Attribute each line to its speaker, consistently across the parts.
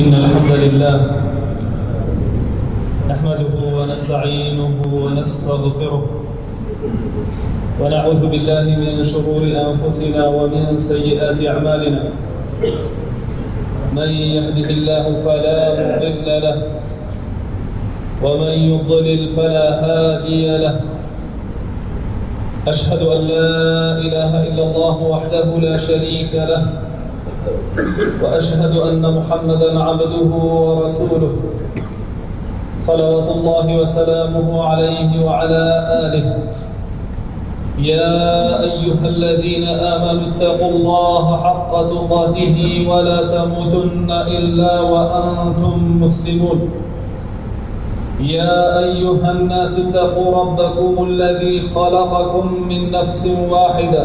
Speaker 1: إن الحمد لله نحمده ونستعينه ونستغفره ونعوذ بالله من شرور أنفسنا ومن سيئات أعمالنا. من يهده الله فلا مضل له ومن يضلل فلا هادي له. أشهد أن لا إله إلا الله وحده لا شريك له. وأشهد أن محمدا عبده ورسوله صلوات الله وسلامه عليه وعلى آله. يا أيها الذين آمنوا اتقوا الله حق تقاته ولا تموتن إلا وأنتم مسلمون. يا أيها الناس اتقوا ربكم الذي خلقكم من نفس واحدة.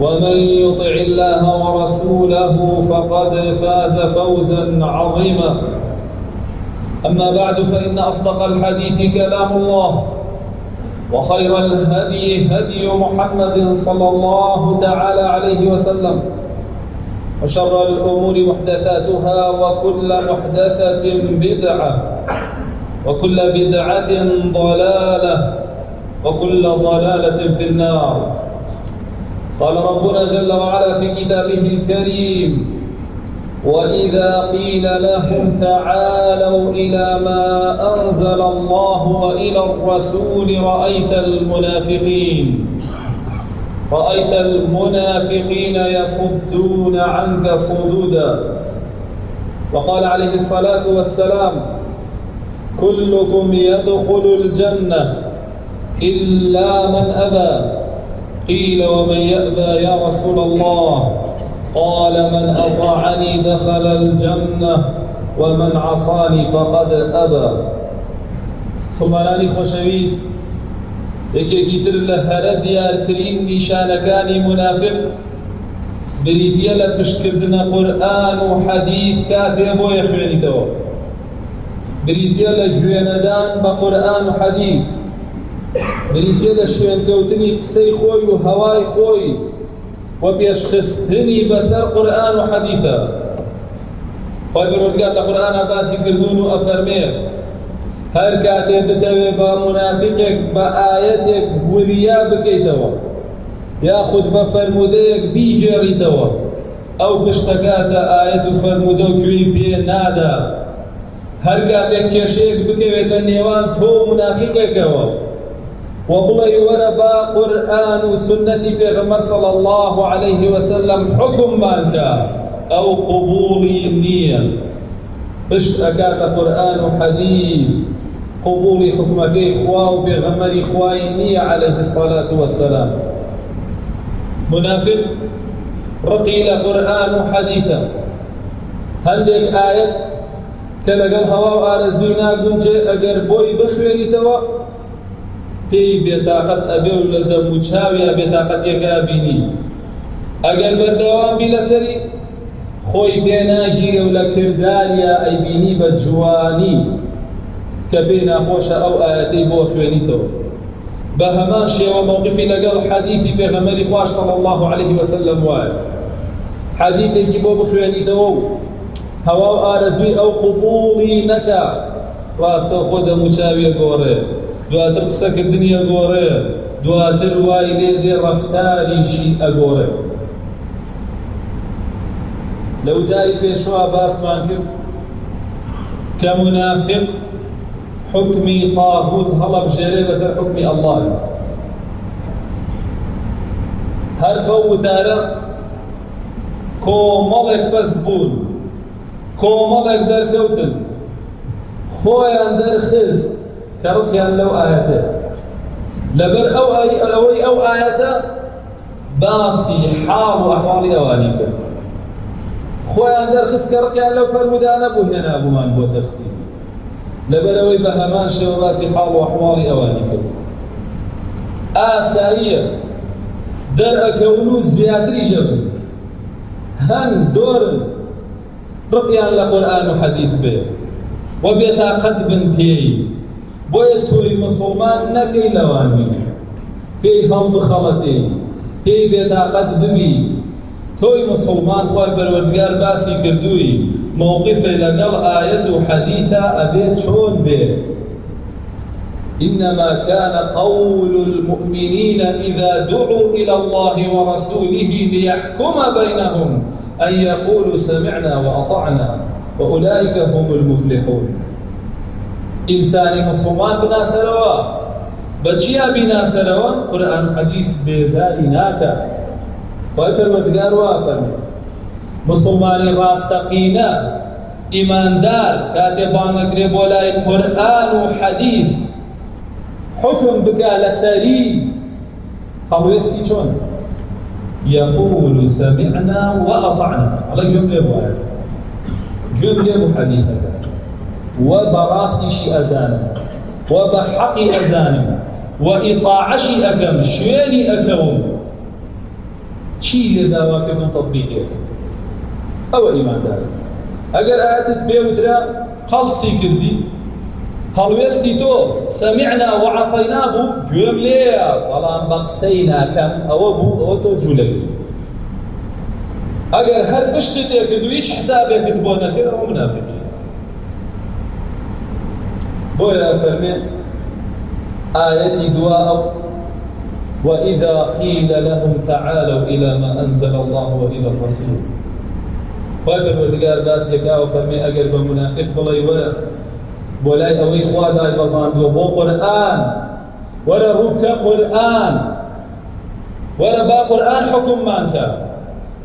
Speaker 1: ومن يطع الله ورسوله فقد فاز فوزا عظيما. أما بعد فإن أصدق الحديث كلام الله وخير الهدي هدي محمد صلى الله تعالى عليه وسلم وشر الأمور محدثاتها وكل محدثة بدعة وكل بدعة ضلالة وكل ضلالة في النار. قال ربنا جل وعلا في كتابه الكريم وإذا قيل لهم تعالوا إلى ما أنزل الله وإلى الرسول رأيت المنافقين رأيت المنافقين يصدون عنك صدودا. وقال عليه الصلاة والسلام كلكم يدخل الجنة إلا من أبى. قيل ومن يأبى يا رسول الله؟ قال من أطاعني دخل الجنة ومن عصاني فقد أبى. لاني خوشويست یەکێکی تر لە هەرە دیارترین نیشانەکانی منافق. بریتە لە پشتکردنە قورآن و حەدید کاتێ بۆیە خوێنیتەوە بریتە لە گوێنەدان بە قورآن و بریتە لە شوێنکەوتنی قسەی خۆی و هەوای خۆی و پێشخستنی بەسەر قورآن و حەدیدە خۆی بەرۆردگار لە قورآنە باسی کردوون و ئەفەرمێ هەر کاتێ بدەوێ بە منافقێک بە ئاەتێک وریا بکەیتەوە یاخود بە فەرمودەیەک بیجێڕیتەوە. ئەو پشتەکاتە ئاەت و فەرمودە و گوێی پێ نادا. هەر کاتێک کێشەیەک بکەوێتە نێوان تۆ منافقێکەوە. و بڵێ وەرە بە قورئان و سنەتی پێغەمبەر صلی الله عليه وسلم حکممان کە ئەو قبوڵی نییە پشت ئەکاتە قورئان و حەدیث قبولی حکمەکەی خوا و پێغەمەری خوای نییە عليه الصلاة والسلام. منافق ڕقی لە قورئان و حەدیثە هەندێک ئاەت کە لەگەڵ هەوا و ئارەزوی ناگونجێ ئەگەر بخوێنیتەوە پێی بێتاقەت ئەبێ و لە دەموچاویە بێتاقەتیەکە بینی ئەگەر بەردەوام بی لەسەری خۆی پێناگیرە و لە کرداریە ئەیبینی بە جوانی کە پێی ناخۆشە ئەو ئاەتەی بۆ خوێنیتەوە. بە هەمان شێوە مووقفی لەگەڵ حەدیثی پێغەمەری خوش صلی الله عليه وسلم وایە. حەدیثێکی بۆ بخوێنیتەوە و هەوا و ئارەزوی ئەو قوبوڵی نەکا ڕاستە خۆ دەموچاویە گۆڕێ. دواتر قسەکردنیە گۆڕێ دواتر وای لێ دێ ڕەفتاریشی ئەگۆڕێ لەو تاری پێشوا باسمان کرد. کە منافق حکمی طاغوت هەڵە بژێرێ بەسەر حکمی ئەڵڵاه هەر بەو وتارە کۆمەڵێک بەست بوون. کۆمەڵێک دەرکەوتن. خۆیان دەرخست. کە ڕقیان لەو ئاەتە لەبەر ئەو ئەوەی ئەو ئاەتە باسی حاڵ و ئەحواڵی ئەوانی کرد. خۆیان دەرخست کە ڕقیان لەو فەرمودانە بوو هێنا بوومان بۆ تەفسیر لەبەرەوەی بە هەمان شێوە باسی حاڵ و ئەحواڵی ئەوانی کرد. ئاساییە دەرئەکەون و زیاتری ژەبن. هەن زۆرن ڕقیان لە قورآن و حەدیث بێ. و بێتاقەت بن پێی. بۆیە تۆی مسلمان نەکەی لەوانی پێی هەڵ بخەڵەتێ پێی بێتاقەت ببی. تۆی مسلمان خۆی بەروەردگار باسی کردووی. مووقفی لەگەڵ ئاەت و حەدیثە ئەبێت چۆن بێت إنما كان قول المؤمنين إذا دعوا إلى الله ورسوله ليحكم بينهم أن يقولوا سمعنا وأطعنا وأولئك هم المفلحون. إنسان مسلمان بناسروا بچیا بناسروا قرآن حديث بيزاري ناكا خۆی پەروەردگار وا فەرمی مسلمانی ڕاستەقینە ئیماندار کاتێ بانەگرێ بۆ لای قورئان و حەدیث حکم بکە لەسەری هەڵوێستی چۆن يقول سمعنا وأطعنا الله جملة لێ بۆ گوێم لێ بۆ حەدیثەکە و بەڕاستیشی ئەزانم و بە حەقی ئەزانم و ئیطاعەشی ئەکەم شوێنی ئەکەوم چی لێ داواکردن تطبیقێت ئەوە ئیماندار ئەگەر ئاەتت پێ وترا قەڵسی کردی. هەڵوێستی تۆ سەمیعنا وعەسەینا بوو گوێم لێیە. بەڵام بە قسەی ناکەم ئەوە بوو ئەوە تۆ جوولەبی ئەگەر هەر تێ کردو هیچ حسابێکت بۆ نەکرد ئەوە منافقی بۆیە فەرمێن ئاەتی دوا ئەو وإذا قيل لهم تعالوا إلى ما أنزل الله وإلى الرسول. فاگر وردگار باس یکا و فرمی اگر به منافق بڵی وەرە بۆ لای ئەوەی خوا دای بەزاندووە بۆ قورئان وەرە ڕووبکە قورئان وەرە با قورئان حکممان کە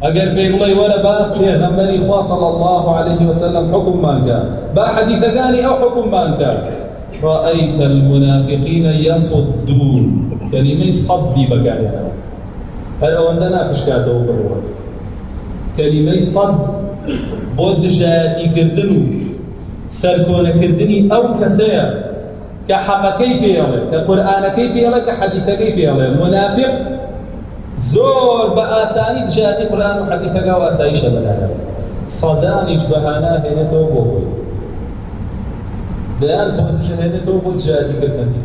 Speaker 1: ئەگەر پێی وەرە با پێغەمبەری خوا صلی الله عليه وسلم حکممان کە با حەدیثەکانی ئەو حکممان کە رأيت المنافقين يصدون كلمة صدي بقاعدة هل أوندنا بشكاته بروه كلمة صد بود جاتي كردنو سركون كردني أو كسيا كحقكي بيالي كقرآنكي بيالي كحديثكي بيالي منافق زور بأساني جاتي قرآن وحديثك وأسايش بلانا صدانيش بهانا هنا توبوه دەیان پۆزیشە هێنێتەوە بۆ جیادیکردنی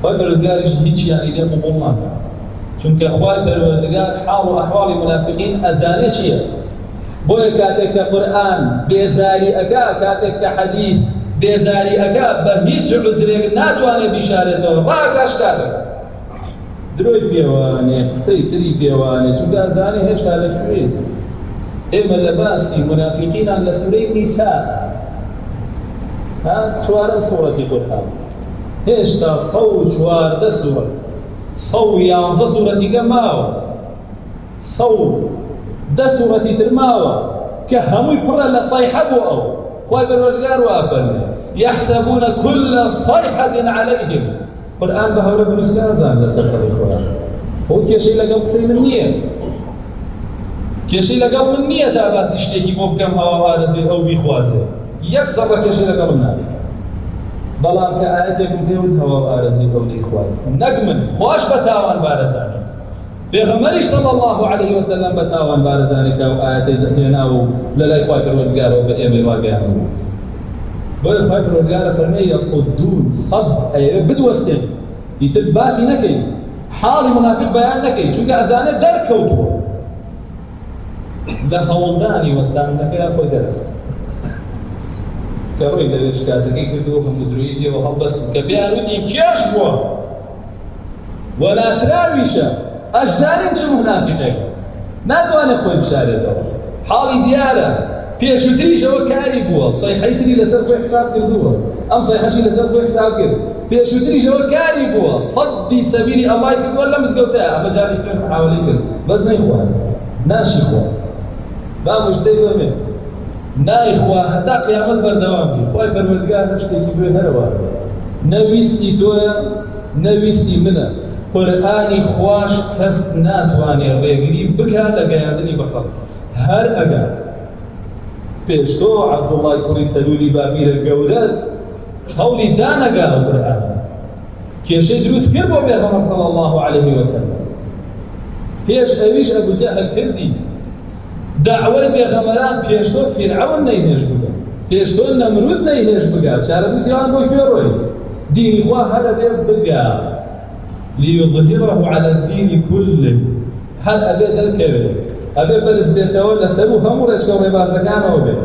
Speaker 1: خۆی بەرودگاریش هیچ یانی لێ قبول ناکە چونکە خوای پەروەردگار حاڵ و ئەحواڵی منافقین ئەزانێ چییە؟ بۆیە کاتێک کە قورئان بێزاری ئەکا کاتێک کە حەدیث بێزاری ئەکا بە هیچ عزرێک ناتوانێت بیشارێتەوە. ڕاکەش کاتێک. درۆی پێوانێ قسەی تری پێوانێ چونکە ئەزانێ هێشتا لەکوێت ئێمە لە باسی منافقینان لە سورەی نیسا. چوارم سوورەتی قورآن هێشتا سە و چواردە سوورەت سە و یانزە سوورەتیگە ماوە سە و دە سوورەتی تر ماوە کە هەمووی پڕە لە سایحە بۆ ئەو خۆی بەروەردگار يحسبون كل صيحة عليهم قرآن بهورة بنسكازان لسر طريق خۆیان هو کێشەی لەگەڵ قسەی من نییە کێشەی لەگەڵ من نییە تا باسی شتێکی بۆ بکەم هەوا ئارەزوی ئەو بیخوازێ یەک زەڕە کێشەی لەگەڵم نابێت بەڵام کە ئاەتێکم پێوت هەوا ئارەزی ئەولەی خوای نەک من خۆش بە تاوان بارەزانە پێغەمەریش صلی الله عليه وسلم بە تاوان بارەزانێک و ئاەتێ دەهێنا و لە لای خوای بە بۆیە خوای پەروەردگارە فەرمێ یەصدون صد. ئەیە بدوەستێن ئیتر باسی نەکەین حاڵی منافق بەیان نەکەین چونکە ئەزانێت دەرکەوتووە لە هەوڵدانی وەستانەکەی خۆی دەرەخێت کە ڕۆی لەوێ شکاتەکەی کردو هەم دروی پێوە هەڵبەستن کە پێیان وتی کێش بووە وە ناسراویشە ئەشدانین چ منافقێک ناتوانێت خۆی بشارێتەوە حاڵی دیارە پێشوتریشەوە کاری بووە سەیحەیتری لەسەر خۆی حساب کردووە ئەم سەیحەشی لەسەر خۆی حساب کرد پێشوتریشەوە کاری بووە سەدی سەبیری ئەمای کردووە لە مزگەوتە ئەمە جاری کرد حاولی کرد بەس نەیخوان ناشی خۆ با مژدەی بەمێ نایخوا هەتا قیامەت بەردەوام بی خۆی پەروەردگار هەر شتێکی بێ هەرەوە نەویستی تۆیە نەویستی منە قورئانی خوش کەس ناتوانێت ڕێگری بکە لە گەیاندنی بەخەڵ هەر پێشتۆ عەبدوڵای کوڕی سەلولی بابیرە گەورە هەوڵی دانەگا و قورئان. کێشەی دروست کرد بۆ پێغەمبەر صلی الله عليه وسلم. پێش ئەویش ئەبو جەهل کردی. دعوەی پێغەمبەران پێشتۆ فرعون نەیهێش بگە پێشتۆ نەمرود نەیهێش بگا چارە نووسیان بۆ گوێڕۆی دینی خوا هەرە بێ بگا. ليظهره على الدين كله. هل أبي ذلك أبي برز بيتەوە لەسەر و هەموو ڕێچکە ڕێبازەکانەوە بێ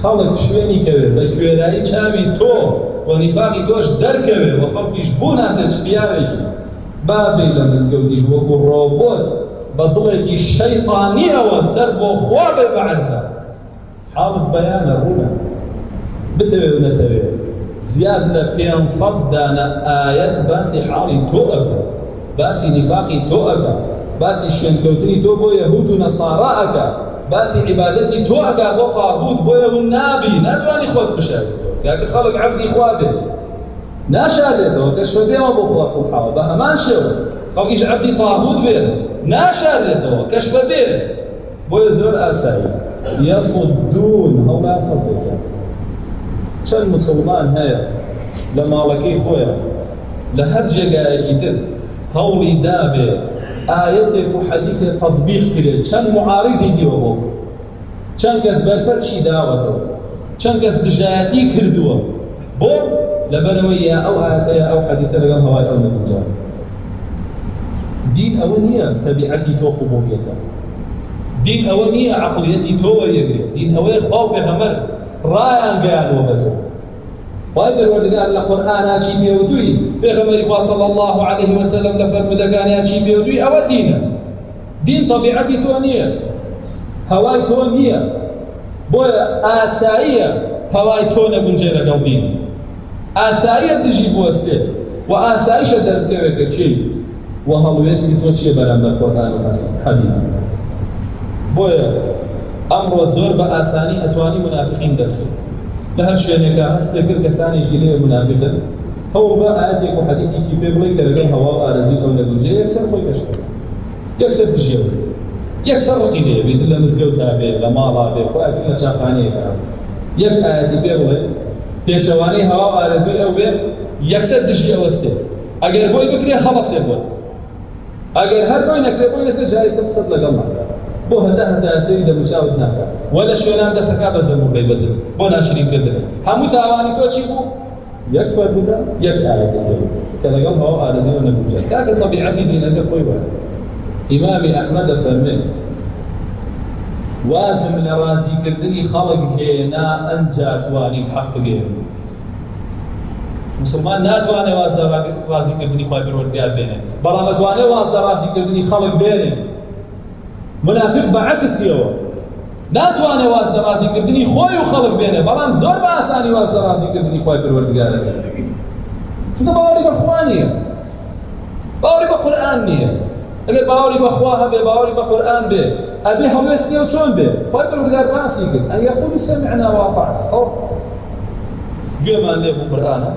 Speaker 1: خەڵک شوێنی کەوێت بە کوێرایی چاوی تۆ وەنیفاقی تۆش دەرکەوێ و خەڵکیش بوو ناسێت پیاوێکی بابێ لە مزگەوتیش وەکو ڕۆبۆت بە دڵێکی شەیطانیەوە سەر بۆ خوا بێ بە عەرزە. حاڵت بەیانە ڕوونە. بتەوێ و نەتەوێ. زیاد لە پێنسەد دانە ئاەت باسی حاڵی تۆ ئەکە باسی نیفاقی تۆ ئەکە باسی شوێنکەوتنی تۆ بۆ یەهود و نەسارا ئەکە باسی عیبادەتی تۆ ئەکا بۆ قاغوت بۆ یەهود نابی ناتوانی خۆت بشێت کاکە خەڵک عەبدی خوا بێت ناشارێتەوە کە شوێبێەوە بۆ خوا سبحانه بە هەمان شێوە. خەڵکیش عەبدی تاغوت بێت ناشارێتەوە کەشفە بێت بۆیە زۆر ئاسایی. یەسدون هەوڵا سەڵ دەکات چەند مسلمان هەیە لە ماڵەکەی خۆیە لە هەر جێگایەکی تر. هەوڵی دابێ. ئاەتێک و حەدیثێ تطبیق کرێت چەند معارضی دیوە بۆ چەند کەس بەرپەرچی داوەتەوە چەند کەس دژایەتی کردووە بۆ لەبەرەوەی یا ئەو ئاەتەیە ئەو حەدیثە لەگەڵ هەوای ئەو نەبووجا دین ئەوە نییە تەبیعەتی تۆ قبوڵیەکە دین ئەوە نییە عقلیەتی تۆ وەریەگرێت دین ئەوەیە خواو پێغەمەر ڕایان گەیانەوە بە تۆ وای پروردگار لە قورآنا چی پێغەمبەری خوا صلی الله عليه وسلم لە فەرمودەکانیان چی پێوتوی ئەوە دینە دین طبیعەتی تۆ نییە هەوای تۆ نییە بۆیە ئاساییە هەوای تۆ نەگونجێ لەگەڵ دین ئاساییە دژی بوەستێ و ئاساییشە دەرکەوێتە چی و هەڵوێستی تۆ چیە بەرامبەر قورآن و حەدیث بۆیە لە هەر شوێنێکە هەست دەکرد کەسانێکی لێ منافقن هەوڵ بە ئاەتێک و حەدیثێکی پێ بڵێ کە لەگەڵ هەوا و ئارەزی ئەو نەگونجێ یەکسەر خۆی کەشت. یەکسەر دژیە بست. یەکسەر ڕقی لێ بێت لە مزگەوتا بێ لە ماڵا بێ خۆیان لە چاپانەیەکە یەک ئاەتی پێ بڵێ پێچەوانەی هەوا ئارەزی ئەو بێ یەکسەر دژی ئەوەستێ ئەگەر بۆی بکرێ هەڵەسێ بۆت ئەگەر هەر بۆی نەکرێ بۆی نەکرێ بۆ هەندا هەتا سەری دەموچاوت ناکە. وە لە شوێنان دەسەکا بە زەمو غیبەتت بۆ ناشرینکردن هەموو تاوانی تۆ چی بوو؟ یەک فەرمودا یەک ئاەت کە لەگەڵ هەوا ئارزیەوە نەبووجە کاکە طبیعەتی دینەکە خۆی وە ئیمامی ئەحمەدە فەرمێ وازم لە ڕازیکردنی خەڵک هێنا ئەنجا توانیم حەق بگێن. مسلمان ناتوانێت واز لە ڕازیکردنی خۆی بەروەردگار بێنێ. بەڵام ئەتوانێت واز لە ڕازیکردنی خەڵک منافق بەعکسیەوە ناتوانێت واز لە ڕازیکردنی خۆی و خەڵک بێنێ بەڵام زۆر بە ئاسانی واز لە ڕازیکردنی خۆی پروەردگارە چونکە باوەڕی بە خوا نییە. باوەڕی بە قورئان نییە. ئەگەر باوەڕی بەخوا هەبێ باوەڕی بە قورئان بێ. ئەبێ هەڵوێستی و چۆن بێ. خۆی پروەردگار باسی کرد. ئەن یەقول سمعنا وأطعنا طب گوێمان لێ بوو قورئانە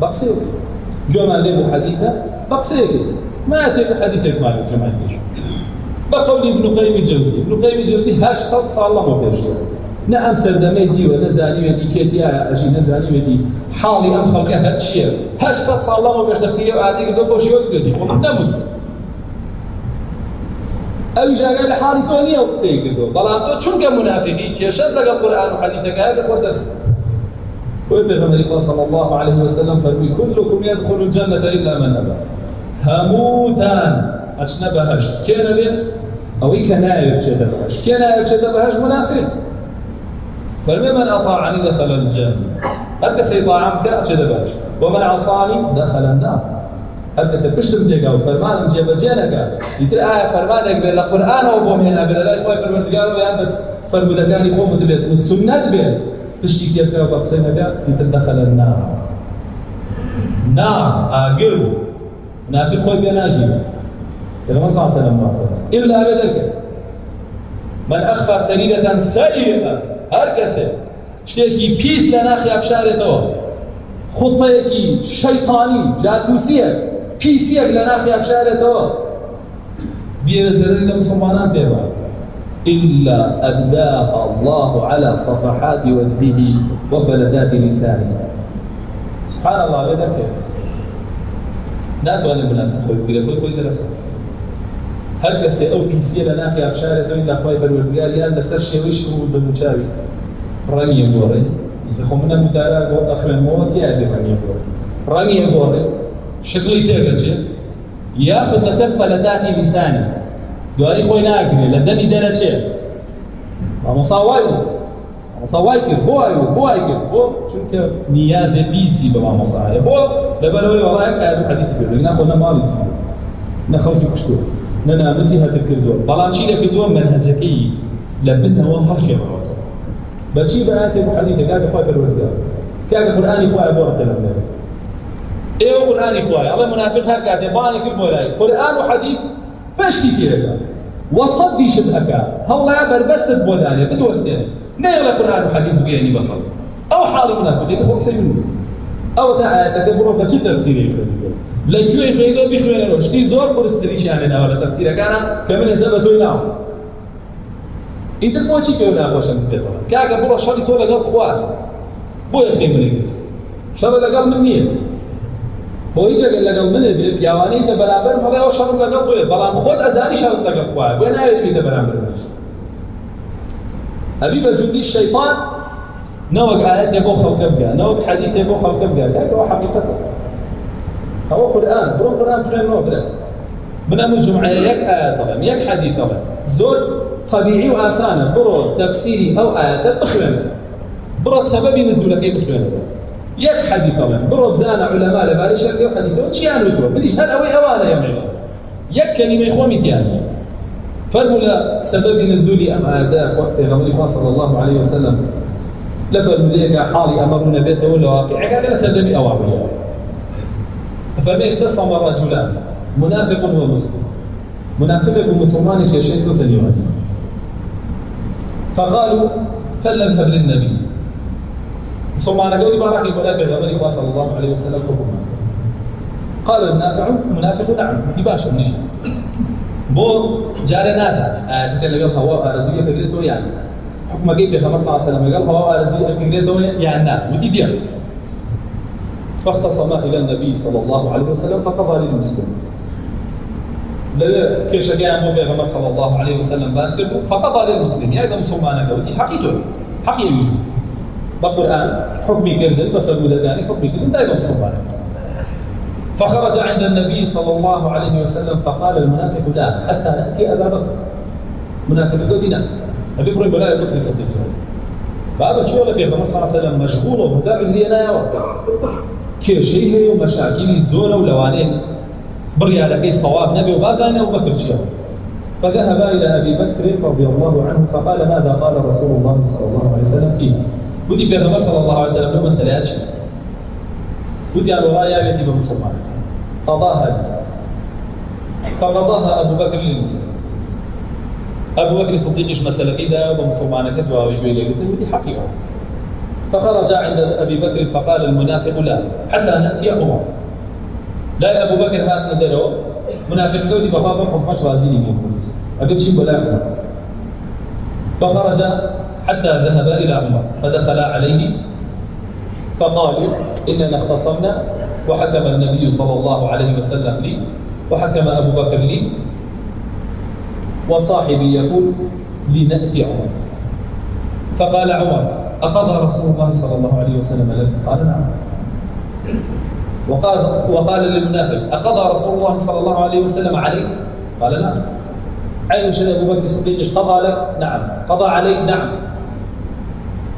Speaker 1: بەقسێ گوێمان لێ بوو حەدیثە بەقسێ ما مالك جمعة بيشو بقول ابن قيم الجوزي. ابن قيم الجوزي هاش صد صار الله بيرجع. نعم سردمي دي ونزاني ودي كيتي أجي نزاني ودي حالي ام خلق هر شيء هاش صد صار الله بيش نفسيه وعادي قدو بوشي ودي خلق نمد ئەو ژاگای لە حاڵی تۆ نییە قسەی کردو. بەڵام تۆ چونکە منافقی کێشت لەگەڵ قورآن و حەدیثەکە هەیە خۆ دەرخ وي بيغمبر صلى الله عليه وسلم فرمي كلكم يدخل الجنة إلا من أبى هموتان أشنا بهشت كان بين أو كنايب شد بهشت كنايب شد بهشت منافق. فرمي من أطاعني دخل الجنة. هل سيطاعمك شد بهشت ومن عصاني؟ دخل النار. هل پشتم تێگا و فەرمانم جێبەجێ نەگا ئیتر ئایا فەرمانێک بێت لە قورآانەوە بۆم هێنا بێت لای خۆی پەروەردگارەوە یان بەس فەرمودەکانی خۆمت بێت سنەت بێت پشتی کێبکە بە قسەی نەگا ئیتر دەخەل النار. نار ئاگر نافق خۆی بێ ناگیر صلی الله عليه وسلم إلا بذلك من أخفى سريرة سيئة هر کەسێ شتێکی پیس لە ناخی ئەبشارێتەوە خوتەیەکی شەیطانی جاسوسیە. پیسیەک لە ناخی ئەبشارێتەوە بێرەزگەری لە مسلمانان إلا أبداها الله على صفحات وجهه وفلتات لسانه. سبحان الله بيدك ناتواني المنافق خوي بلا خوي خوي درس هل كسي أو بيسي لنا في أبشارة إلا خوي بالوردقار يان لسر شيء ويش هو بالمشاوي راني يقوري إذا خو من المتارا أخي الموت يا دي راني يقوري راني يقوري شكلي تيجي ياخذ لسر فلتات لسانه دوایی خۆی ناگرێ لە دەمی دەرەچێ مامۆساوای بوو مامۆساوای کرد بۆ وای بوو بۆ وای کرد بۆ چونکە نیازێ بیسی بە مامۆسایە بۆ لەبەرەوەی وڵایەک ئاەت حەدیثی پێ ناخۆ نەماڵی دسی نە خەڵکی کوشتووە هەتر کردووە بەڵام چی دەکردووە منهەجەکەی لە بنەوە هەڵخێنەوەتە بەچی بە ئاەتێک حەدیثە کاکە خۆی پەروەردگار کاکە قورئانی خوایە بۆ ڕەتە لەم لێرە ئێوە قورئانی خوایە ئەڵێ منافق هەر کاتێ بانی کرد بۆ لای قورئان و حەدیث پشتی تێەکە وەسەدیشت ئەکا هەوڵای بربەستت بۆ دانێ بتوەستێنێ نێڵە قورآن و حەدیث بگەێنی بەخەڵ ئەو حاڵی منافقی خۆ سەیون ئەو تا ئاەتەکە بڕۆ بەچی تەفسیری لە کوێ خوێنەوە بخوێنەوە شتی زۆر قرسریشیانە ناوە لە تەفسیرەکانە کە من هێزە بە تۆی ناو. ئیتر بۆچی پێ ناخۆشە پێێتەوە کاکە بڕۆ شەڕی تۆ لەگەڵ خوار بۆ یخێ منێ شەڕە لەگەڵ من نییە. بۆی جەگەل لەگەڵ منێ بێ پیاوانەی تە بەرامبەر مەڵێەوە شەڕ لەگەڵ تۆێ بەڵام خۆت ئەزانی شەڕ لەگەڵ خوایە بۆ ناوێت بیتە بەرامبەر منش ئەبی بەجودی شەیطان نەوەک ئاەتێ بۆ خەڵکە بگە نەوەک حەدیثێ بۆ خەڵکە بگە کاکەەوە حەقیقەتە ئەوە قورآن بڕۆ قورآن خوێنەوە برە بنە من جمعە یەک ئاەتەڵێم یەک حەدیثەڵێم زۆر طبيعي وآسانة برو تفسيري أو آيات بخوين برو سبب نزولك بخوين يك حديث طبعا برو بزانا علماء لباري شرقي وحديثه وشيان وتو بديش هل أوي أوانا يمعنا يك كلمة إخوة متيان فرمولا سبب نزولي أم آداء وقت غمر صلى الله عليه وسلم لفر مديك حالي أمرنا بيته ولا واقع قال سلمي أوامي فما اختصم رجلان منافق ومسلم. منافق ومسلمان كشيء كتن فقالوا فلنذهب للنبي. ثم أنا قولي بارك ولا بغمرك صلى الله عليه وسلم حكما قال المنافع منافق نعم تباشا نشي بو جار ناس آه تكلم هو رزقية فكرته يعني حكم جيب بخمر صلى الله عليه وسلم قال هو رزقية فكرته يعني نعم ودي دير فاختصم إلى النبي صلى الله عليه وسلم فقضى للمسلم. كيش مو بيغمر صلى الله عليه وسلم باسكر فقضى للمسلم. يا ابن مسلمان قوتي حقيقته حقيقة يوجد بقرآن حكمي كردن بفرمودة داني حكمي كردن دائما مسلمان. فخرج عند النبي صلى الله عليه وسلم فقال المنافق لا حتى نأتي أبا بكر. منافق قلت لا أبي إبراهيم بلا بكر صديق سؤال بابا كيو لبي خمس صلى الله عليه وسلم؟ مشغول وهزار عزري أنا يا كي شيء هي ومشاكل زورة ولوانين بريالكي صواب نبي وبازان أبو بكر شيء فذهب إلى أبي بكر رضي الله عنه فقال ماذا قال رسول الله صلى الله عليه وسلم فيه؟ ودي بيغمبر صلى الله عليه وسلم مسألة شيء. ودي على ورايا بيتي بمسلمان. قضاها فقضاها أبو بكر للمسلم. أبو بكر الصديق مسألة كذا بمسلمان كدوا ويقول لي ودي حقيقة. فخرج عند أبي بكر فقال المنافق لا حتى نأتي عمر. لا أبو بكر هات ندرو. منافق دودي بابا حكمش رازيني من أبي شيء ولا فخرج حتى ذهب إلى عمر فدخل عليه. فقالوا إننا اختصمنا وحكم النبي صلى الله عليه وسلم لي وحكم أبو بكر لي وصاحبي يقول لنأتي عمر. فقال عمر أقضى رسول الله صلى الله عليه وسلم لك قال نعم. وقال وقال للمنافق أقضى رسول الله صلى الله عليه وسلم عليك؟ قال نعم. عين شد أبو بكر الصديق؟ قضى لك؟ نعم. قضى عليك؟ نعم.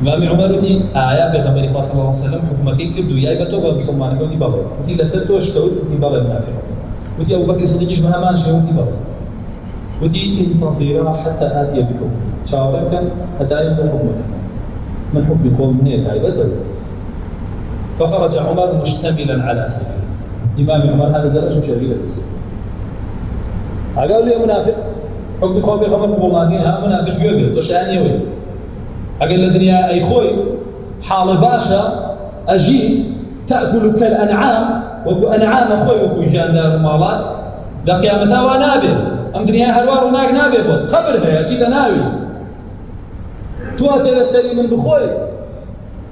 Speaker 1: إمام عمر وتي آية بغمر صلى الله عليه وسلم حكم كي كبدو؟ يا بتو بسلمان كوتي بابا وتي لسرتو اشكوت وتي بابا المنافق. وتي أبو بكر الصديق ما همان شيء وتي بابا وتي إنتظرا حتى آتي بكم. شاورك حتى يبقى حكمك من حكم قوم من هي فخرج عمر مشتملا على سيفه. إمام عمر هذا درجة شغيلة السيف قال لي منافق حكم قوم بخمر والله ها منافق يوبر تشاني وين؟ أقل الدنيا أي خوي حال باشا أجي تأكل كالأنعام وكو أنعام خوي وكو جاندار مالات. لقيامتها ونابل دنیا هەروار و ناک نابێ بۆت قبر هەیە چیتە ناوی هەتێوە سەری من بخۆی.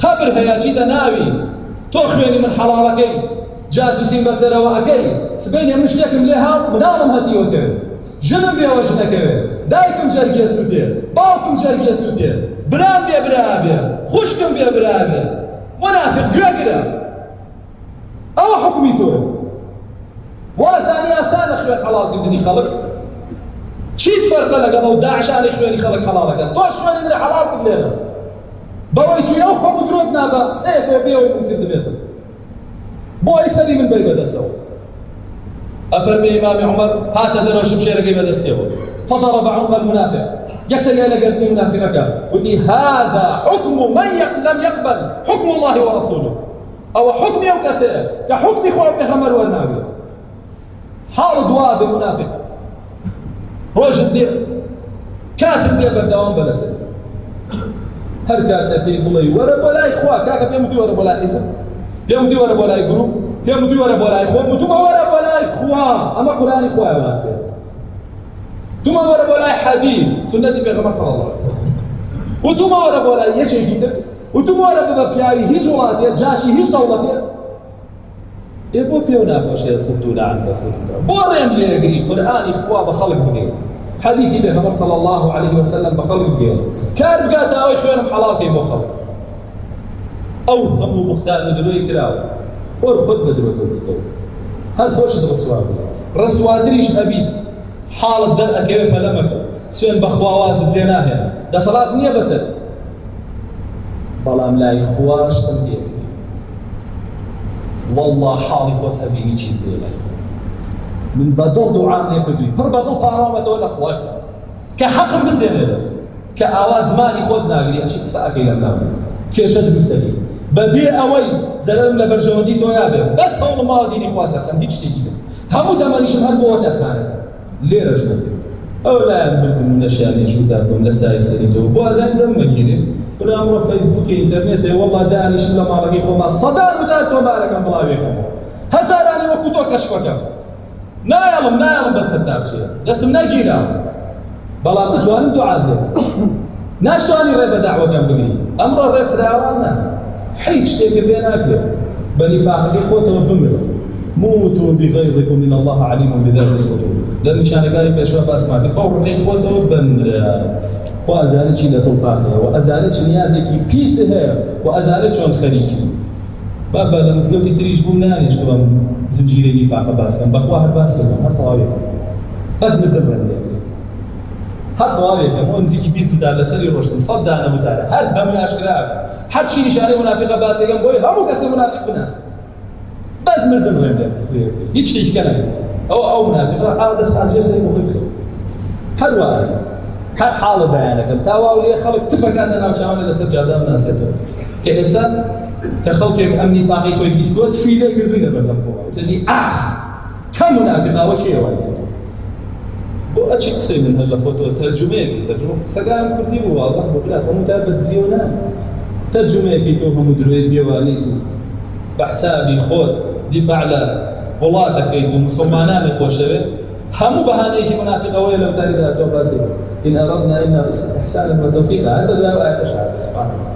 Speaker 1: قبر هەیە چیتە ناوی تۆ خوێنی من حەڵاڵەکەی جاسوسین بەسەرەوە ئەەکەی. سبەی هێمن شتێکم لێ هاو مناڵم هەتیوەکەوێت ژنم بێوە ژنەکەوێت دایکم جەرگێ سوودێ باوکم جەرگێ سوودێ برام بێ برا بێ. خوشکم بێ برا بێ. منافق گوێگرە ئەوە حکمی تۆ وازانی ئاسانە خوێن حەڵالکردنی خەڵک. چیت فەرقە لەگەڵ ئەو داعشانی خوێنی خەڵک حەڵالەکە تۆش خوێنی منە حەڵال کرد لێرە بەوەی چوی ئەو هەموو درۆت نابە قسەیەک بۆ بێەوەی من کرد بێتم بۆ ئەی سەری من بەی بەدەسەوە أفرمي إمام عمر هات دروش بشيرك بدسيه فضرب عنق المنافق. يكسر يا لقرتي منافقك ودي هذا حكم من لم يقبل حكم الله ورسوله. أو حكم يوم كسر كحكم إخوة بخمر والنبي. حال دواء بمنافق روج الدي كات الدي بردوان بلسه هر كات الدي بلاي ورا بلاي إخوة. كاكا بيمدي ورا بلاي إسم. بيمدي ورا بلاي جروب بيمدي ورا بلاي إخوة. متوما ورا بلاي إخوة. أما قرآن إخوة يا ولد ثم ورا بلاي حديث. سنة بيغمر صلى الله عليه وسلم. وثم ورا بلاي يشي كده وثم ورا بابا بياري. هيج ولاتي جاشي هيج دولتي إيه بو بيو ناخوش يصدون عنك صدودا بوريم لي يقري قرآن إخوة بخلق بقيل حديثي بيغمر صلى الله عليه وسلم بخلق بقيل كار بقاتا أو إخوانهم حلال كي بو خلق أو هم مختار دروي كراو خور خود بدروي كوتو هل خوش رسوات رسواتريش أبيد حال الدر أكيد ملمك سوين بخواواز بديناه ده صلاة نية بس بلام لا يخواش تنبيك والله حالي أبيني چين دي لا من بدل دعاء نيكدوي پر بدل قارامة دول أخوات كحق بسينه له كأواز ماني خود ناقري أشي ساكي لم كيشت مستقيم بەبێ ئەوەی زەرم لە بەرژەوەندی تۆیا بێ. بەس هەوڵ ماوە دینی خواسەخەن هیچ شتێکی تر هەموو تەمەنیشم هەر بۆ دەرخانەکە لێرەش نەبێ بم لە برامڕە فەیسبووکی ئینتەرنێتێ وەڵا دانیشم لە ماڵەکەی خۆما سەدان و دار تۆمارەکەم بڵاوێکەمەوە هەزارانی وەکو تۆ کەشفەکەم نایەڵم نایەڵم بەسەر تاچێ دەسم نەگیرا بەڵام دەتوانم دوعات لێ ناشتوانی ڕێ بە داوەکەم بگری ئەمڕۆ ڕێ فراوانە هیچ شتێکە بێ ناکرێت بەنیفاقەکەی خۆتەوە بمرە موتوا بغيظكم من الله عليم بذات الصدور. لە نیشانەکانی پێشوا باسمان بەو ڕقەی خۆتەوە بمرە خۆ ئەزانە چی لە دڵتا هەیە و ئەزانە چ نیازێکی پیس هەیە و ئەزانە چۆن خەریکی بابا لە مزگەوتی تریش بوو نانێشتوەم زنجیرەی نیفاقە باسکەم بەخوا هەر باس کردم هەر تەواوێک بەس ڕێنێک هەر تەواوێکم ئەو نزیکی بیست بدار لەسەری ڕۆشتم سەد دانە وتارە هەر هەمووی ئاشکراکە هەر چی نیشانەی منافقە باسێگەم بۆی هەموو کەسێ منافق بناسە بەس مردن لێ هیچ شتێکی کە نەبێت ئەو ئەو منافقە ئاو دەست خاجێ سەری بخۆی بخێ هەر هەر حاڵە بەیانەکەم تاواو لێ خەڵک تفەکانە ناوچوانە لەسەر جادا ناسێتەوە. کە ئێستا کە خەڵکێک ئەم نیفاقی تۆی بیستوە تفیلێ کردووی لەبەردەم خۆەوە دەدی ئاخ کەم منافقاوە کێوە بۆ ئەچی قسەی من هەر لە خۆتەوە تەرجمەیەکی تەرجمە. قسەکانم کوردی بوو وازەح بۆ بلا هەموو تا بەدزیۆنە تەرجمەیەکی تۆ هەموو درێت بێوانیت و بەحسابی خۆت دیفاع لە وڵاتەکەیت و مسلمانانی خۆشەوێت. هەموو بەهانەیەکی منافقەوەی لەم تاریدا تۆ باسی إن أردنا إلا إحسانا وتوفيقا هل بدو آية شهادة سبحان الله.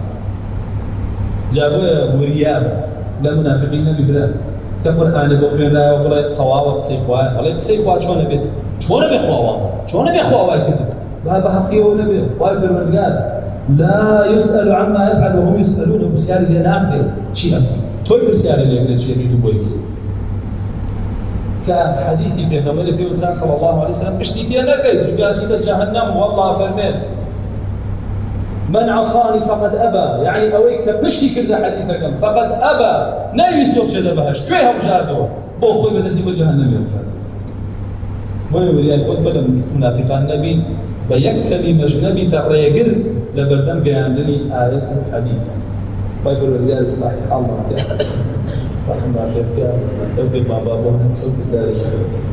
Speaker 1: جابوا مريابا لا منافقين نبي بلا كقرآن بخير لا ولا قواوا بسيخوا ولا بسيخوا شلون بيت؟ شلون بيخوا شلون بيخوا كده؟ بابا حقي ولا بي خوای پروردگار لا يسأل عما يفعل وهم يسألون بسياري لناكل شيئا. توي بسياري لناكل شيئا يدو بويك كحديث بيغمر بيوتنا صلى الله عليه وسلم اشتيتي أنا قيد. جباشي جهنم والله فرمين من عصاني فقد أبى. يعني أويك بشتي كذا حديثك فقد أبى. لا يستوب شد بهش. كيف هم جاردو بو خوي بدسي جهنم يرجع بۆی وریای خۆت بە لە منافقان نەبی بە یەک کەلیمەش نەبی تا ڕێگر لە بەردەم گەیاندنی ئاەت و حاڵمان کرد ڕحمە پێ بکە ئەو بێ مابا بۆ هەم سەڵ کردارێکی